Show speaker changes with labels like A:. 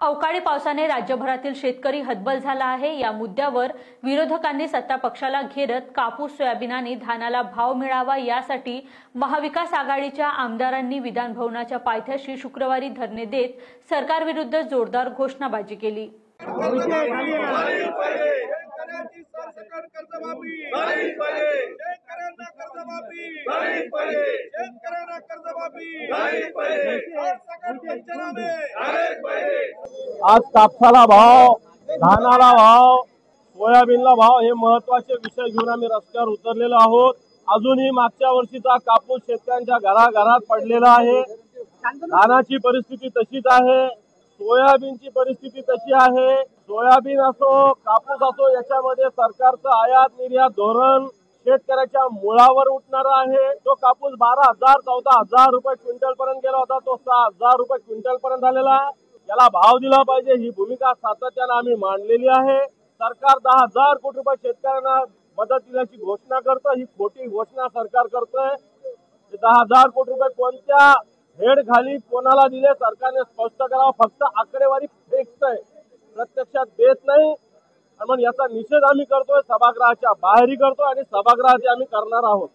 A: अवकाळी पावसाने राज्यभरातील शेतकरी हतबल झाला आहे. या मुद्द्यावर विरोधकांनी सत्ता पक्षाला घेरत कापूस सोयाबीन आणि धानाला भाव मिळावा यासाठी महाविकास आघाडीच्या आमदारांनी विधान भवनाच्या पायथ्याशी शुक्रवारी धरणे देत सरकारविरुद्ध जोरदार घोषणाबाजी केली.
B: कर्जमाफी.
C: आज कापसाला भाव धानाला भाव सोयाबीनला भाव हे महत्त्वाचे विषय घेऊन आम्ही रस्त्यावर उतरलेलो आहोत. अजूनही मागच्या वर्षीचा कापूस शेतकऱ्यांच्या घराघरात पडलेला आहे. धानाची परिस्थिती तशीच आहे. सोयाबीनची परिस्थिती तशी आहे. सोयाबीन असो कापूस असो याच्यामध्ये सरकारचं आयात निर्यात धोरण शेतकऱ्याच्या मुळावर उठणार आहे. तो कापूस बारा हजार चौदा हजार रुपये क्विंटल पर्यंत गेला होता. तो सहा हजार रुपये क्विंटल पर्यंत झालेला आहे. याला भाव दिला पाहिजे. ही भूमिका सातत्यानं आम्ही मांडलेली आहे. सरकार दहा हजार कोटी रुपये शेतकऱ्यांना मदत दिल्याची घोषणा करतं ही खोटी घोषणा सरकार करतोय. दहा हजार कोटी रुपये कोणत्या हेड खाली कोणाला दिले? सरकारने स्पष्ट करावं. फक्त आकडेवारी फेकतय. प्रत्यक्षात देत नाही. आणि मग याचा निषेध आम्ही करतोय सभागृहाच्या बाहेरही करतोय आणि सभागृहात आम्ही करणार आहोत.